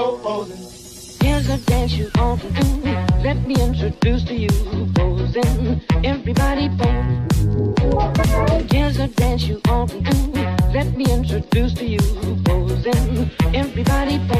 oh. Here's a dance you often do. Let me introduce to you posing. Everybody posing. Here's a dance you often do. Let me introduce to you posing. Everybody posing.